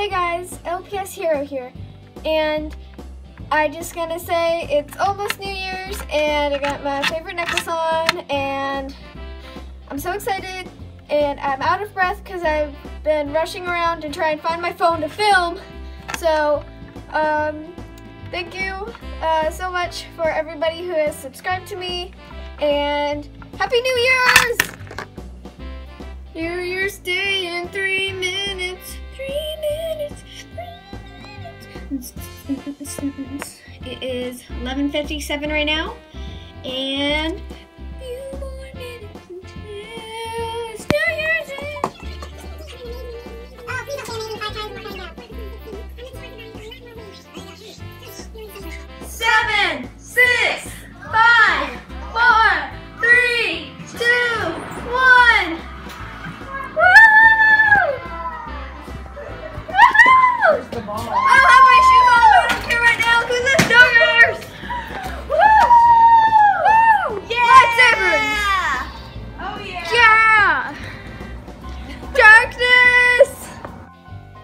Hey guys, LPS Hero here, and I just gonna say it's almost New Year's, and I got my favorite necklace on, and I'm so excited, and I'm out of breath because I've been rushing around to try and find my phone to film. So, um, thank you uh, so much for everybody who has subscribed to me, and Happy New Year's! New Year's Day in three minutes. It is 11:57 right now, and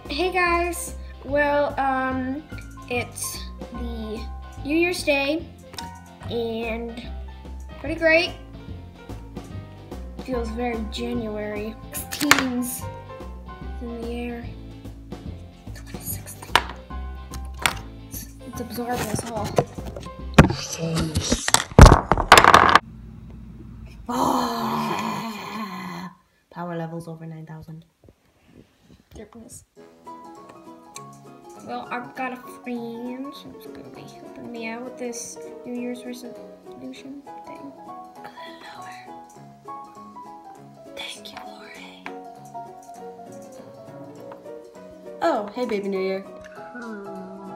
Hey guys. Well, um, it's the New Year's Day and pretty great. Feels very January. 16's in the air. 2016. It's, it's absorbing us all. Power levels over 9,000. Darkness. Well, I've got a friend who's gonna be helping me out with this New Year's resolution thing. Thank you, Lori. Oh, hey, baby New Year. Hmm.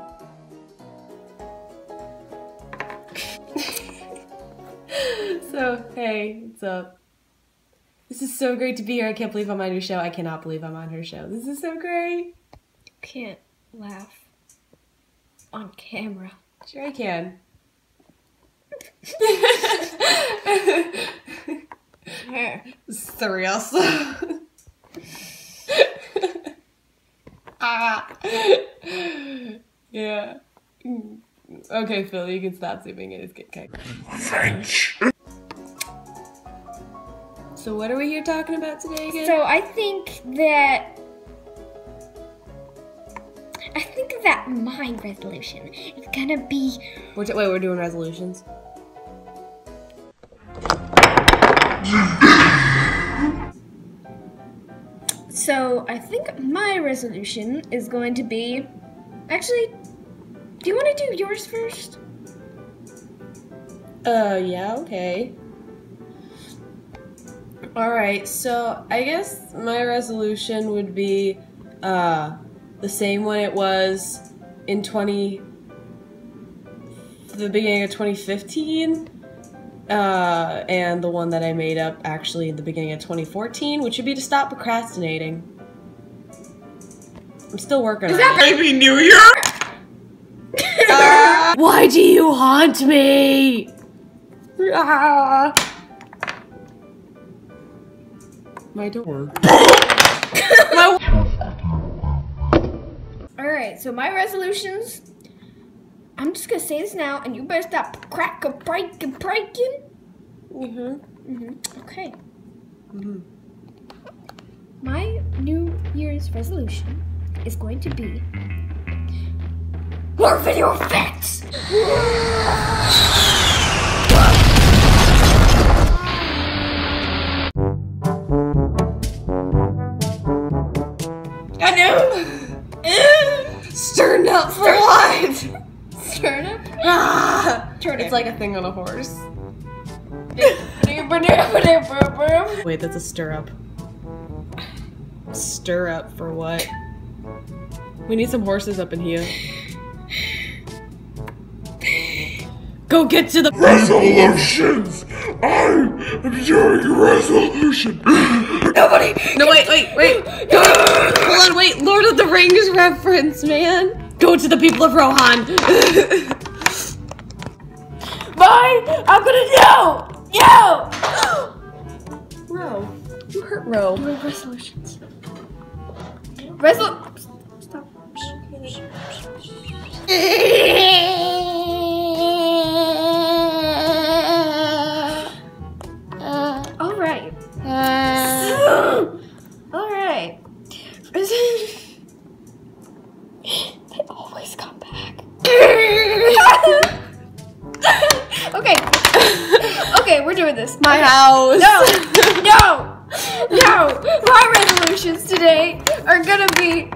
so, hey, what's up? This is so great to be here. I can't believe I'm on your show. I cannot believe I'm on her show. This is so great. Can't laugh on camera. Sure, I can. Serious. ah. yeah. Okay, Phil, you can stop zooming in. It's getting kind French. So what are we here talking about today again? So I think that my resolution. It's gonna be we're wait, we're doing resolutions. So I think my resolution is going to be. Actually, do you want to do yours first? Uh, yeah, okay. Alright, so I guess my resolution would be uh the same one it was in 20 the beginning of 2015 uh and the one that I made up actually in the beginning of 2014, which would be to stop procrastinating. I'm still working on it. Baby New Year. Why do you haunt me? Ah. My door. My Alright, so my resolutions. I'm just gonna say this now, and you better stop crack a breaking breaking. Mhm. Mm-hmm. Okay. Mhm. My New Year's resolution is going to be more video effects. Ah! Turn It's like a thing on a horse. Wait, that's a stir up. Stir up for what? We need some horses up in here. Go get to the. Resolutions. I am doing resolution. Nobody. No, wait, wait, wait. Go. Hold on, wait. Lord of the Rings reference, man. Go to the people of Rohan. I'm gonna no. No. Ro. You hurt Ro. Resol. Stop. With this. My Okay. house. No, no, no. My resolutions today are gonna be